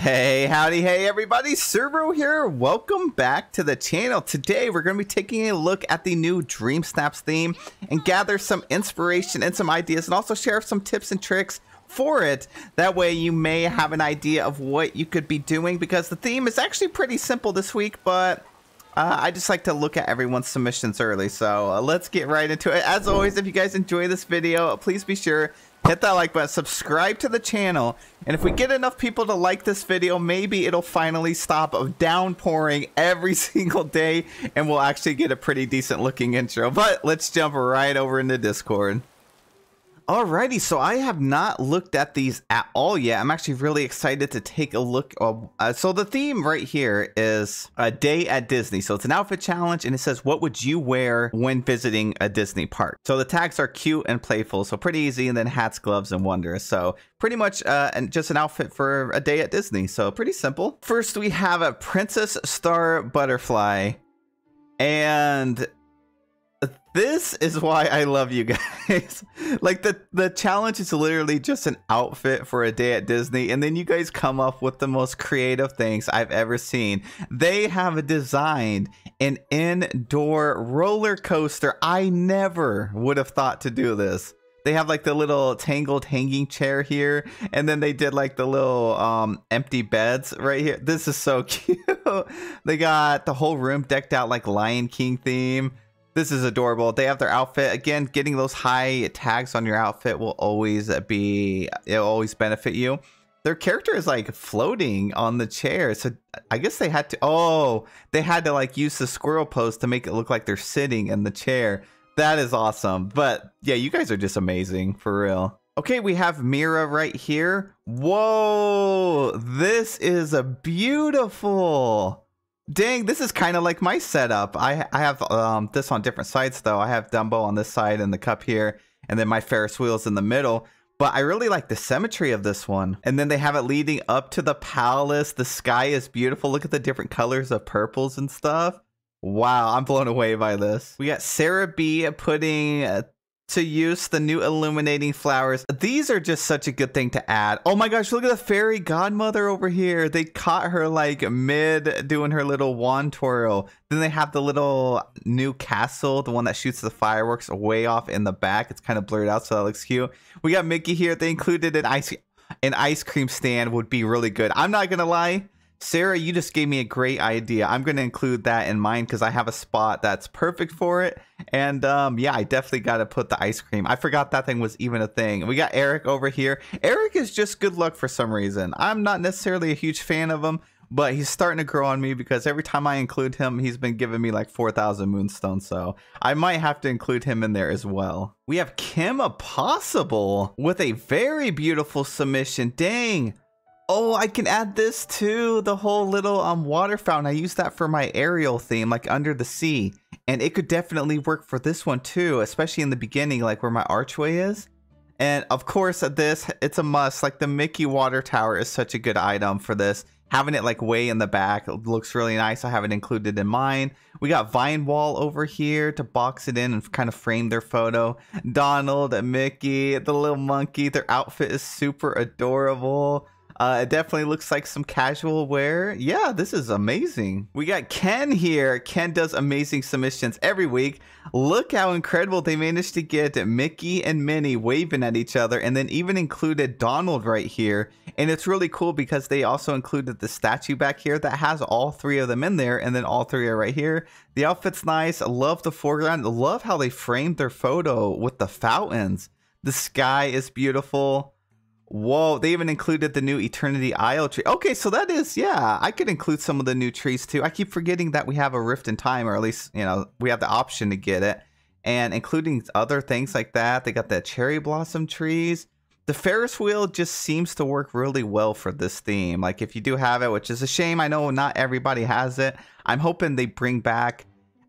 Hey, howdy, hey everybody, Serroh here. Welcome back to the channel. Today we're going to be taking a look at the new Dream Snaps theme and gather some inspiration and some ideas and also share some tips and tricks for it. That way you may have an idea of what you could be doing because the theme is actually pretty simple this week, but uh, I just like to look at everyone's submissions early. So uh, let's get right into it. As always, if you guys enjoy this video, please be sure hit that like button, subscribe to the channel, and if we get enough people to like this video, maybe it'll finally stop of downpouring every single day, and we'll actually get a pretty decent looking intro. But let's jump right over into Discord. Alrighty, so I have not looked at these at all yet. I'm actually really excited to take a look. Uh, so the theme right here is a day at Disney. So it's an outfit challenge and it says, what would you wear when visiting a Disney park? So the tags are cute and playful, so pretty easy. And then hats, gloves, and wonders. So pretty much uh, and just an outfit for a day at Disney. So pretty simple. First, we have a Princess Star Butterfly. And this is why I love you guys. like the the challenge is literally just an outfit for a day at Disney and then you guys come up with the most creative things I've ever seen. They have designed an indoor roller coaster. I never would have thought to do this. They have like the little tangled hanging chair here and then they did like the little um empty beds right here. This is so cute. they got the whole room decked out like Lion King theme this is adorable. They have their outfit. Again, getting those high tags on your outfit will always be, it'll always benefit you. Their character is like floating on the chair. So I guess they had to, oh, they had to like use the squirrel pose to make it look like they're sitting in the chair. That is awesome. But yeah, you guys are just amazing for real. Okay, we have Mira right here. Whoa, this is a beautiful. Dang, this is kind of like my setup. I I have um, this on different sides though. I have Dumbo on this side and the cup here, and then my Ferris wheels in the middle. But I really like the symmetry of this one. And then they have it leading up to the palace. The sky is beautiful. Look at the different colors of purples and stuff. Wow, I'm blown away by this. We got Sarah B putting uh, to use the new illuminating flowers. These are just such a good thing to add. Oh my gosh, look at the fairy godmother over here. They caught her like mid doing her little wand twirl. Then they have the little new castle, the one that shoots the fireworks way off in the back. It's kind of blurred out, so that looks cute. We got Mickey here. They included an ice an ice cream stand would be really good. I'm not gonna lie. Sarah, you just gave me a great idea. I'm going to include that in mine because I have a spot that's perfect for it. And um, yeah, I definitely got to put the ice cream. I forgot that thing was even a thing. We got Eric over here. Eric is just good luck for some reason. I'm not necessarily a huge fan of him, but he's starting to grow on me because every time I include him, he's been giving me like 4,000 moonstones. So I might have to include him in there as well. We have Kim Possible with a very beautiful submission. Dang. Oh, I can add this too. The whole little um water fountain. I use that for my Ariel theme, like under the sea. And it could definitely work for this one too, especially in the beginning, like where my archway is. And of course, this, it's a must. Like the Mickey water tower is such a good item for this. Having it like way in the back looks really nice. I have it included in mine. We got Vine Wall over here to box it in and kind of frame their photo. Donald, Mickey, the little monkey, their outfit is super adorable. Uh, it definitely looks like some casual wear. Yeah, this is amazing. We got Ken here. Ken does amazing submissions every week. Look how incredible they managed to get Mickey and Minnie waving at each other and then even included Donald right here. And it's really cool because they also included the statue back here that has all three of them in there and then all three are right here. The outfit's nice. I love the foreground. Love how they framed their photo with the fountains. The sky is beautiful. Whoa, they even included the new Eternity Isle tree. Okay, so that is, yeah, I could include some of the new trees too. I keep forgetting that we have a Rift in Time, or at least, you know, we have the option to get it. And including other things like that. They got the cherry blossom trees. The Ferris wheel just seems to work really well for this theme. Like, if you do have it, which is a shame, I know not everybody has it. I'm hoping they bring back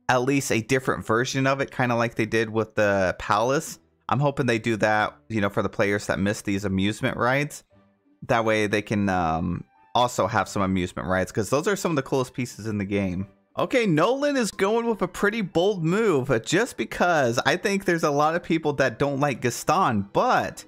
at least a different version of it, kind of like they did with the Palace I'm hoping they do that, you know, for the players that miss these amusement rides. That way they can um, also have some amusement rides because those are some of the coolest pieces in the game. Okay, Nolan is going with a pretty bold move uh, just because I think there's a lot of people that don't like Gaston, but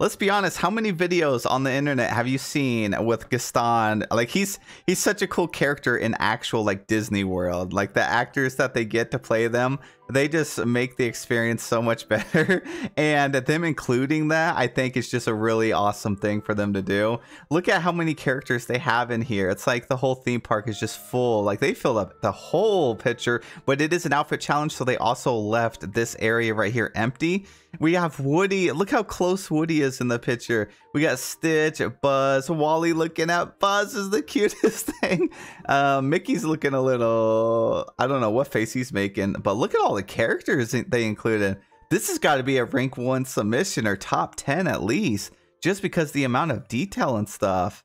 let's be honest, how many videos on the internet have you seen with Gaston? Like he's he's such a cool character in actual like Disney World. Like the actors that they get to play them, they just make the experience so much better. and them including that, I think is just a really awesome thing for them to do. Look at how many characters they have in here. It's like the whole theme park is just full. Like they filled up the whole picture, but it is an outfit challenge, so they also left this area right here empty. We have Woody. Look how close Woody is in the picture. We got Stitch, Buzz, WALL-E looking at Buzz is the cutest thing. Uh, Mickey's looking a little, I don't know what face he's making, but look at all the characters they included. This has got to be a rank one submission or top 10 at least, just because the amount of detail and stuff.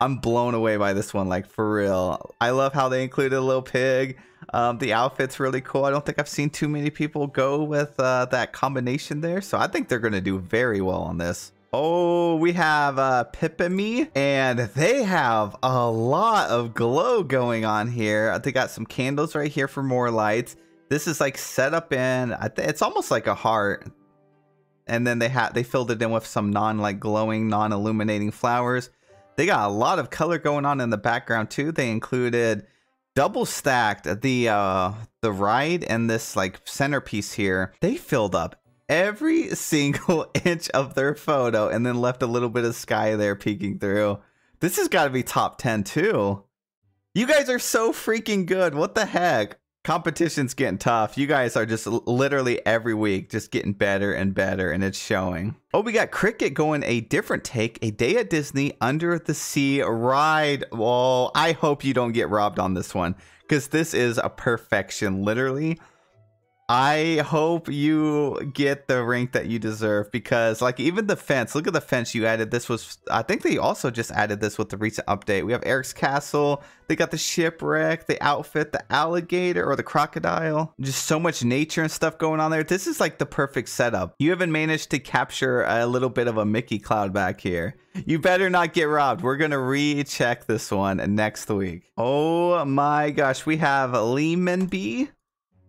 I'm blown away by this one, like for real. I love how they included a little pig. Um, the outfit's really cool. I don't think I've seen too many people go with uh, that combination there, so I think they're going to do very well on this. Oh, we have uh, Pip and me, and they have a lot of glow going on here. They got some candles right here for more lights. This is like set up in, it's almost like a heart. And then they had they filled it in with some non like glowing, non illuminating flowers. They got a lot of color going on in the background too. They included double stacked the uh the ride and this like centerpiece here. They filled up every single inch of their photo and then left a little bit of sky there peeking through. This has got to be top 10 too. You guys are so freaking good. What the heck? competition's getting tough. You guys are just literally every week just getting better and better, and it's showing. Oh, we got Cricket going a different take, a day at Disney under the sea ride. Well, I hope you don't get robbed on this one because this is a perfection, literally. I hope you get the rank that you deserve because like even the fence, look at the fence you added. This was I think they also just added this with the recent update. We have Eric's castle, they got the shipwreck, the outfit, the alligator or the crocodile. Just so much nature and stuff going on there. This is like the perfect setup. You haven't managed to capture a little bit of a Mickey cloud back here. You better not get robbed. We're gonna recheck this one next week. Oh my gosh, we have Lehman B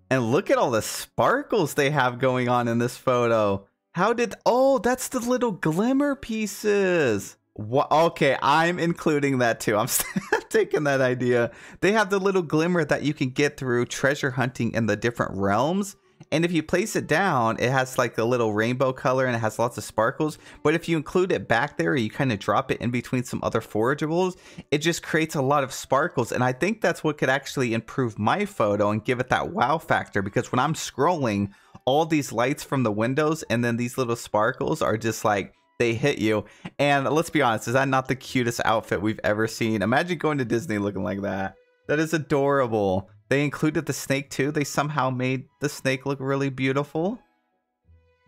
and look at all the sparkles they have going on in this photo. How did... Oh, that's the little glimmer pieces. What, okay, I'm including that too. I'm taking that idea. They have the little glimmer that you can get through treasure hunting in the different realms. And if you place it down, it has like a little rainbow color and it has lots of sparkles. But if you include it back there, you kind of drop it in between some other forageables, it just creates a lot of sparkles. And I think that's what could actually improve my photo and give it that wow factor. Because when I'm scrolling, all these lights from the windows and then these little sparkles are just like, they hit you. And let's be honest, is that not the cutest outfit we've ever seen? Imagine going to Disney looking like that. That is adorable. They included the snake too. They somehow made the snake look really beautiful.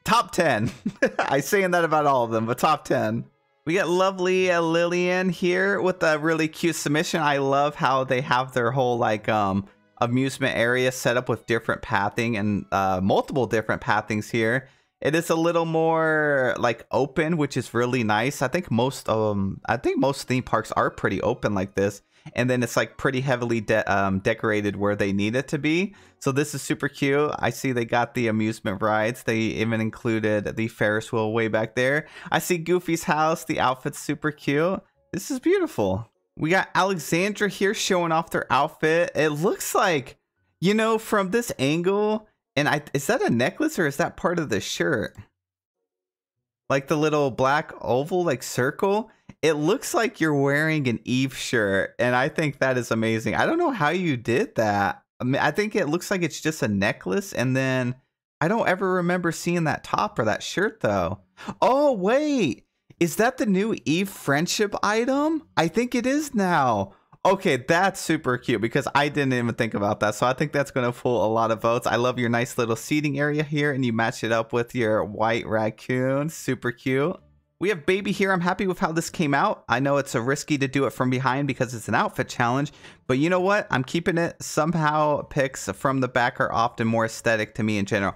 Top 10. I saying that about all of them, but top 10. We got lovely uh, Lillian here with a really cute submission. I love how they have their whole like um amusement area set up with different pathing and uh, multiple different pathings here. It is a little more like open, which is really nice. I think most um I think most theme parks are pretty open like this and then it's like pretty heavily de- um, decorated where they need it to be. So this is super cute. I see they got the amusement rides. They even included the Ferris wheel way back there. I see Goofy's house. The outfit's super cute. This is beautiful. We got Alexandra here showing off their outfit. It looks like, you know, from this angle, and I is that a necklace or is that part of the shirt? Like the little black oval like circle? it looks like you're wearing an Eve shirt, and I think that is amazing. I don't know how you did that. I mean, I think it looks like it's just a necklace, and then I don't ever remember seeing that top or that shirt though. Oh wait, is that the new Eve friendship item? I think it is now. Okay, that's super cute because I didn't even think about that. So I think that's going to pull a lot of votes. I love your nice little seating area here and you match it up with your white raccoon. Super cute. We have Baby here. I'm happy with how this came out. I know it's a risky to do it from behind because it's an outfit challenge, but you know what? I'm keeping it. Somehow pics from the back are often more aesthetic to me in general.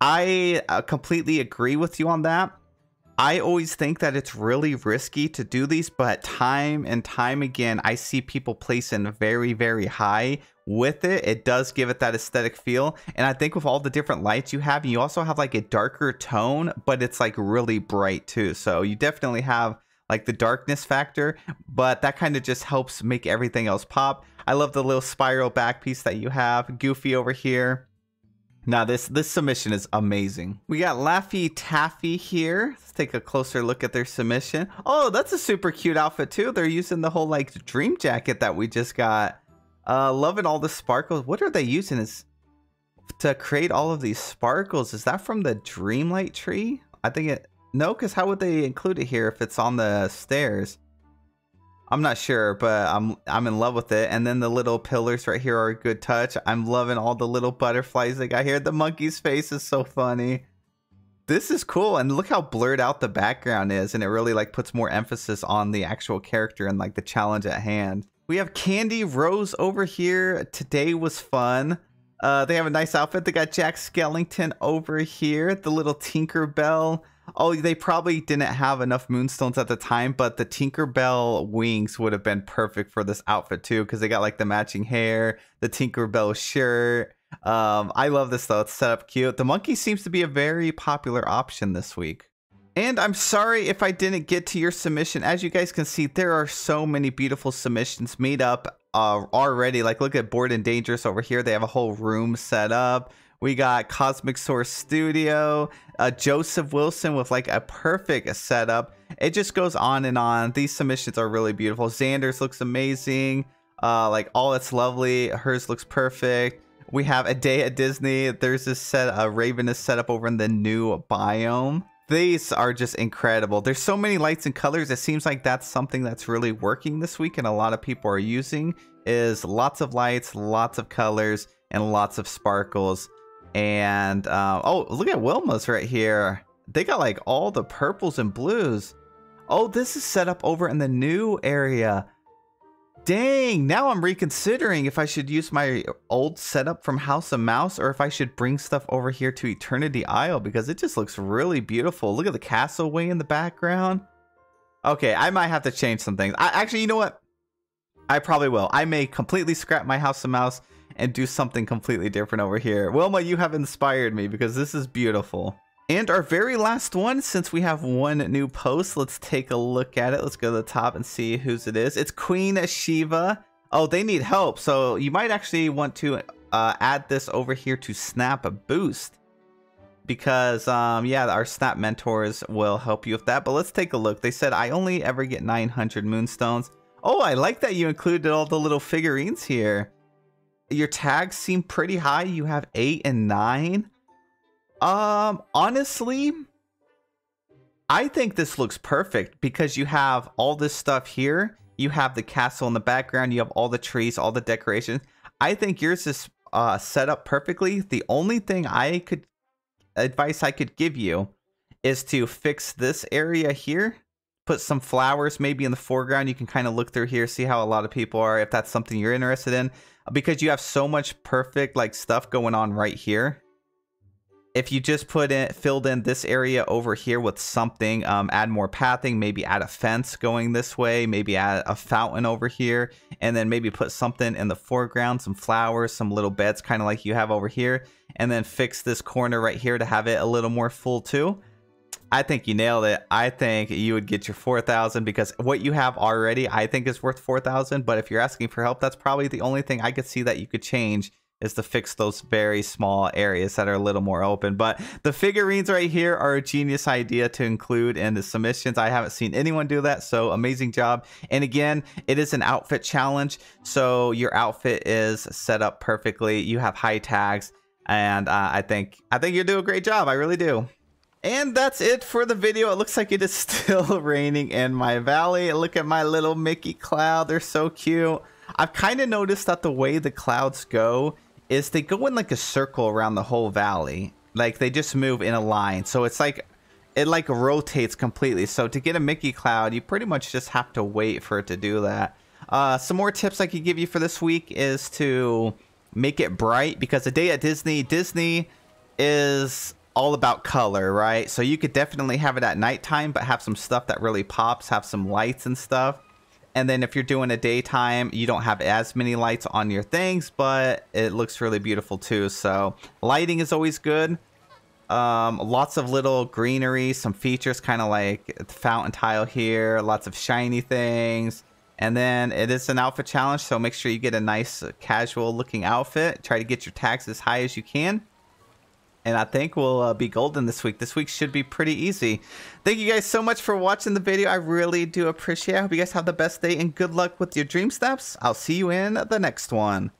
I uh, completely agree with you on that. I always think that it's really risky to do these, but time and time again, I see people placing very, very high with it, it does give it that aesthetic feel. And I think with all the different lights you have, you also have like a darker tone, but it's like really bright too. So you definitely have like the darkness factor, but that kind of just helps make everything else pop. I love the little spiral back piece that you have. Goofy over here. Now this this submission is amazing. We got Laffy Taffy here. Let's take a closer look at their submission. Oh, that's a super cute outfit too. They're using the whole like dream jacket that we just got. Uh, loving all the sparkles. What are they using? Is to create all of these sparkles? Is that from the Dreamlight tree? I think it. No, because how would they include it here if it's on the stairs? I'm not sure, but I'm I'm in love with it. And then the little pillars right here are a good touch. I'm loving all the little butterflies they got here. The monkey's face is so funny. This is cool, and look how blurred out the background is, and it really like puts more emphasis on the actual character and like the challenge at hand. We have Candy Rose over here. Today was fun. Uh, they have a nice outfit. They got Jack Skellington over here. The little Tinker Bell. Oh, they probably didn't have enough moonstones at the time, but the Tinkerbell wings would have been perfect for this outfit too, because they got like the matching hair, the Tinkerbell shirt. Um, I love this though. It's set up cute. The monkey seems to be a very popular option this week. And I'm sorry if I didn't get to your submission. As you guys can see, there are so many beautiful submissions made up uh, already. Like, look at Bored and Dangerous over here. They have a whole room set up. We got Cosmic Source Studio, uh, Joseph Wilson with like a perfect setup. It just goes on and on. These submissions are really beautiful. Xander's looks amazing. Uh, like all it's lovely. Hers looks perfect. We have a day at Disney. There's this set. A Raven is set up over in the new biome. These are just incredible. There's so many lights and colors. It seems like that's something that's really working this week, and a lot of people are using. Is lots of lights, lots of colors, and lots of sparkles. And uh, oh, look at Wilma's right here. They got like all the purples and blues. Oh, this is set up over in the new area. Dang, now I'm reconsidering if I should use my old setup from House of Mouse or if I should bring stuff over here to Eternity Isle because it just looks really beautiful. Look at the castle way in the background. Okay, I might have to change some things. I actually, you know what? I probably will. I may completely scrap my House of Mouse and do something completely different over here. Wilma, you have inspired me because this is beautiful. And our very last one, since we have one new post, let's take a look at it. Let's go to the top and see whose it is. It's Queen Shiva. Oh, they need help. So you might actually want to uh, add this over here to Snap a Boost. Because, um, yeah, our Snap mentors will help you with that. But let's take a look. They said, I only ever get 900 Moonstones. Oh, I like that you included all the little figurines here your tags seem pretty high. You have eight and nine. Um, honestly, I think this looks perfect because you have all this stuff here. You have the castle in the background. You have all the trees, all the decorations. I think yours is uh, set up perfectly. The only thing I could advice I could give you is to fix this area here. Put some flowers maybe in the foreground. You can kind of look through here, see how a lot of people are, if that's something you're interested in because you have so much perfect like stuff going on right here. If you just put in filled in this area over here with something um, add more pathing maybe add a fence going this way maybe add a fountain over here and then maybe put something in the foreground some flowers some little beds kind of like you have over here and then fix this corner right here to have it a little more full too I think you nailed it. I think you would get your 4,000 because what you have already, I think is worth 4,000. But if you're asking for help, that's probably the only thing I could see that you could change is to fix those very small areas that are a little more open. But the figurines right here are a genius idea to include in the submissions. I haven't seen anyone do that, so amazing job. And again, it is an outfit challenge, so your outfit is set up perfectly. You have high tags, and uh, I think I think you do a great job. I really do. And that's it for the video. It looks like it is still raining in my valley. Look at my little Mickey cloud. They're so cute. I've kind of noticed that the way the clouds go is they go in like a circle around the whole valley. Like they just move in a line. So it's like it like rotates completely. So to get a Mickey cloud, you pretty much just have to wait for it to do that. Uh, some more tips I could give you for this week is to make it bright because a day at Disney, Disney is all about color, right? So you could definitely have it at nighttime, but have some stuff that really pops, have some lights and stuff. And then if you're doing a daytime, you don't have as many lights on your things, but it looks really beautiful too. So lighting is always good. Um, lots of little greenery, some features kind of like the fountain tile here, lots of shiny things. And then it is an outfit challenge, so make sure you get a nice casual looking outfit. Try to get your tags as high as you can. And I think we'll uh, be golden this week. This week should be pretty easy. Thank you guys so much for watching the video. I really do appreciate it. I hope you guys have the best day and good luck with your dream snaps. I'll see you in the next one.